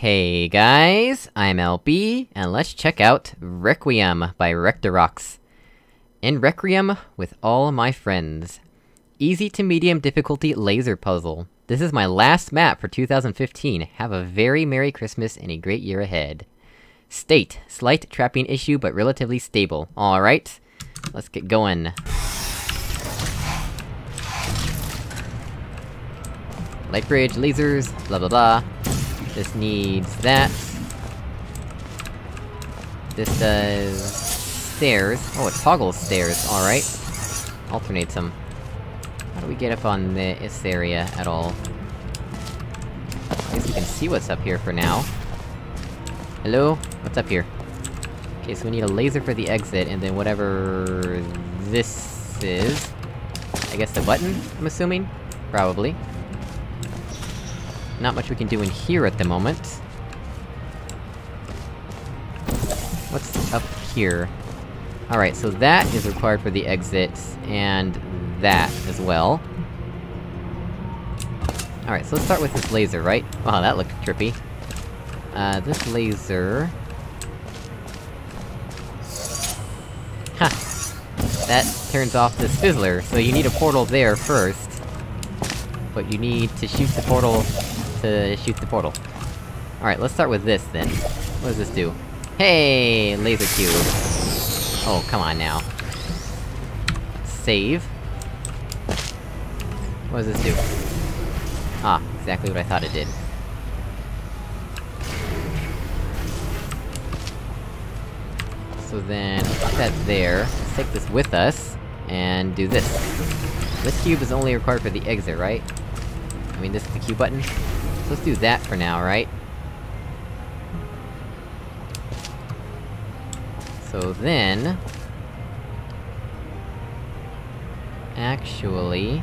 Hey guys, I'm LB, and let's check out Requiem by RectorRocks. In Requiem, with all my friends. Easy to medium difficulty laser puzzle. This is my last map for 2015, have a very merry Christmas and a great year ahead. State, slight trapping issue but relatively stable. Alright, let's get going. Light bridge, lasers, blah blah blah. This needs that. This does... stairs. Oh, it toggles stairs, alright. Alternates them. How do we get up on this area at all? I guess we can see what's up here for now. Hello? What's up here? Okay, so we need a laser for the exit, and then whatever... this is... I guess the button, I'm assuming? Probably. Not much we can do in here at the moment. What's up here? Alright, so that is required for the exit, and that as well. Alright, so let's start with this laser, right? Wow, that looked trippy. Uh, this laser... Huh. That turns off this fizzler, so you need a portal there first. But you need to shoot the portal to shoot the portal. Alright, let's start with this, then. What does this do? Hey, laser cube! Oh, come on now. Save. What does this do? Ah, exactly what I thought it did. So then, put that there, let's take this with us, and do this. This cube is only required for the exit, right? I mean, this is the cube button? So let's do that for now, right? So then... Actually...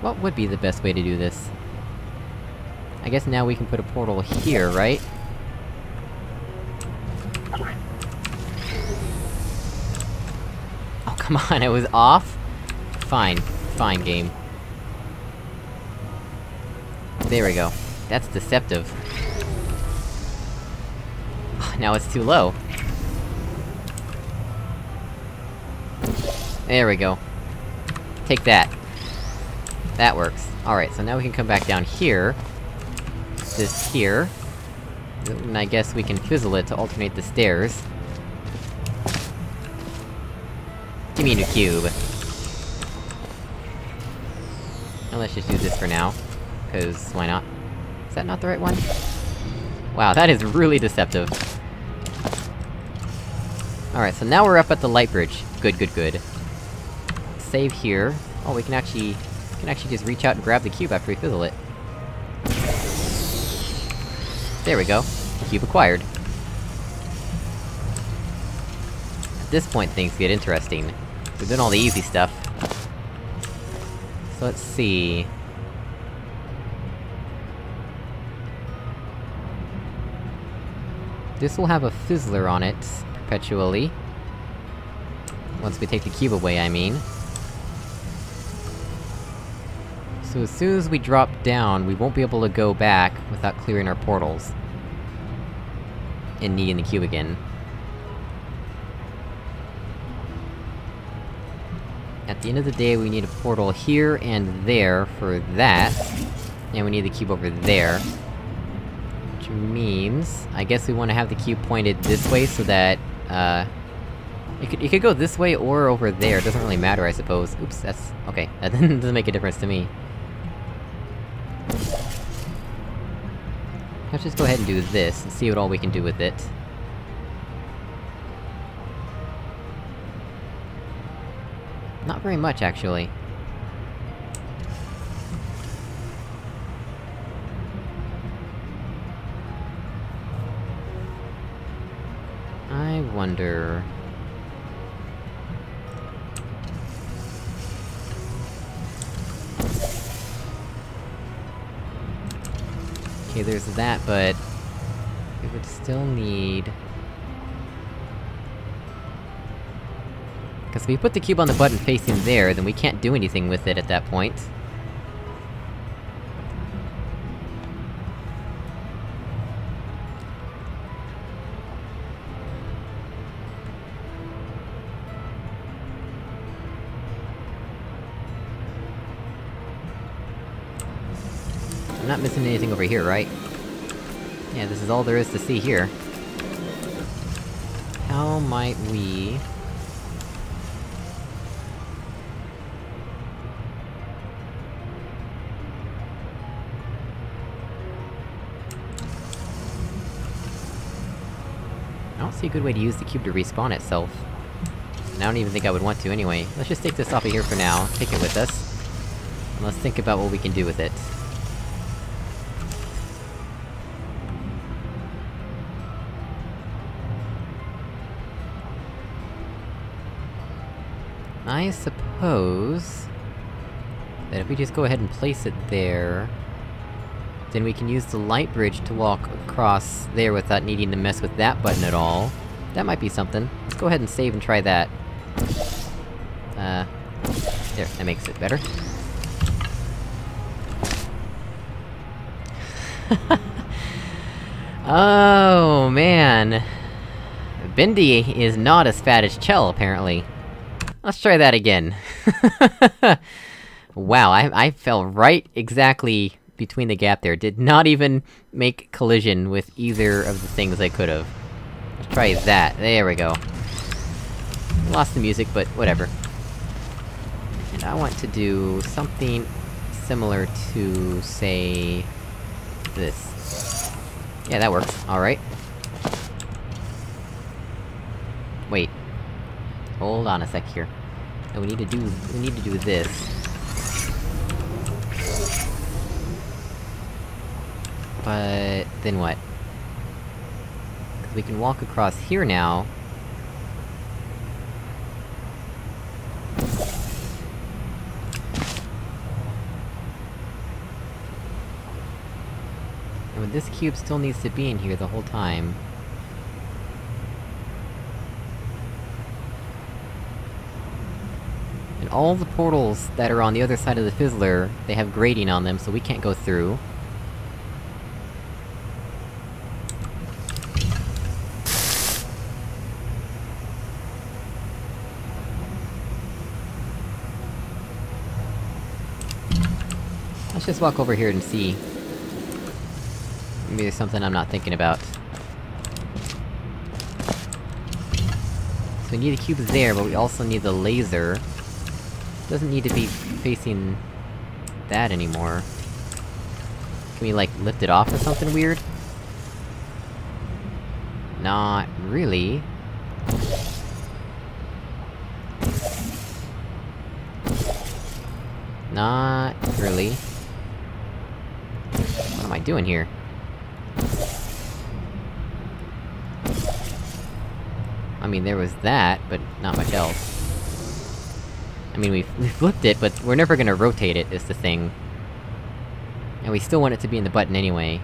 What would be the best way to do this? I guess now we can put a portal here, right? Come on, it was off? Fine. Fine, game. There we go. That's deceptive. Now it's too low. There we go. Take that. That works. Alright, so now we can come back down here. This here. And I guess we can fizzle it to alternate the stairs. Give me a new cube. And let's just do this for now. Cause, why not? Is that not the right one? Wow, that is really deceptive. Alright, so now we're up at the light bridge. Good, good, good. Save here. Oh, we can actually... We can actually just reach out and grab the cube after we fizzle it. There we go. Cube acquired. At this point, things get interesting. We're doing all the easy stuff. So let's see... This will have a fizzler on it, perpetually. Once we take the cube away, I mean. So as soon as we drop down, we won't be able to go back without clearing our portals. And needing the cube again. At the end of the day, we need a portal here and there for that. And we need the cube over there. Which means... I guess we wanna have the cube pointed this way so that, uh... It could, it could go this way or over there, it doesn't really matter, I suppose. Oops, that's... okay, that doesn't make a difference to me. Let's just go ahead and do this, and see what all we can do with it. Not very much, actually. I wonder... Okay, there's that, but... We would still need... Because if we put the cube on the button facing there, then we can't do anything with it at that point. I'm not missing anything over here, right? Yeah, this is all there is to see here. How might we... don't see a good way to use the cube to respawn itself. And I don't even think I would want to anyway. Let's just take this off of here for now, take it with us. And let's think about what we can do with it. I suppose... that if we just go ahead and place it there... Then we can use the light bridge to walk across there without needing to mess with that button at all. That might be something. Let's go ahead and save and try that. Uh... There, that makes it better. oh, man. Bendy is not as fat as Chell, apparently. Let's try that again. wow, I- I fell right exactly between the gap there. Did not even make collision with either of the things I could've. Let's try that. There we go. Lost the music, but whatever. And I want to do something similar to, say... this. Yeah, that works. Alright. Wait. Hold on a sec here. No, we need to do- we need to do this. But... then what? 'Cause we can walk across here now... And this cube still needs to be in here the whole time. And all the portals that are on the other side of the Fizzler, they have grating on them, so we can't go through. Let's just walk over here and see. Maybe there's something I'm not thinking about. So we need a cube there, but we also need the laser. Doesn't need to be facing... that anymore. Can we, like, lift it off or something weird? Not really. Not really. Am I doing here? I mean, there was that, but not much else. I mean, we we flipped it, but we're never gonna rotate it, is the thing. And we still want it to be in the button anyway.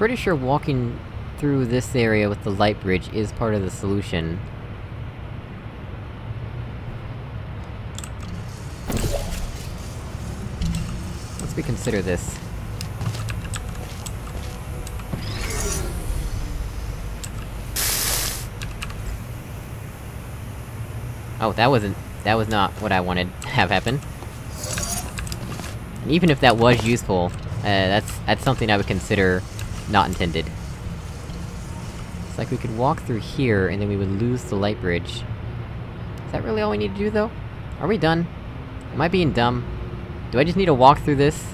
Pretty sure walking through this area with the light bridge is part of the solution. Let's reconsider this. Oh, that wasn't- that was not what I wanted to have happen. And even if that was useful, uh, that's- that's something I would consider not intended. It's like we could walk through here, and then we would lose the light bridge. Is that really all we need to do, though? Are we done? Am I being dumb? Do I just need to walk through this?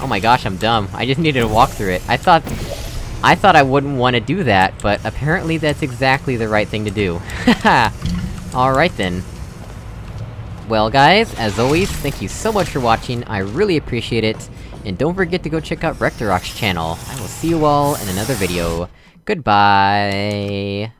Oh my gosh, I'm dumb. I just needed to walk through it. I thought... I thought I wouldn't want to do that, but apparently that's exactly the right thing to do. Haha! Alright then. Well guys, as always, thank you so much for watching, I really appreciate it. and don't forget to go check out RectorRocks' channel. I will see you all in another video. Goodbye!